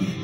Yeah.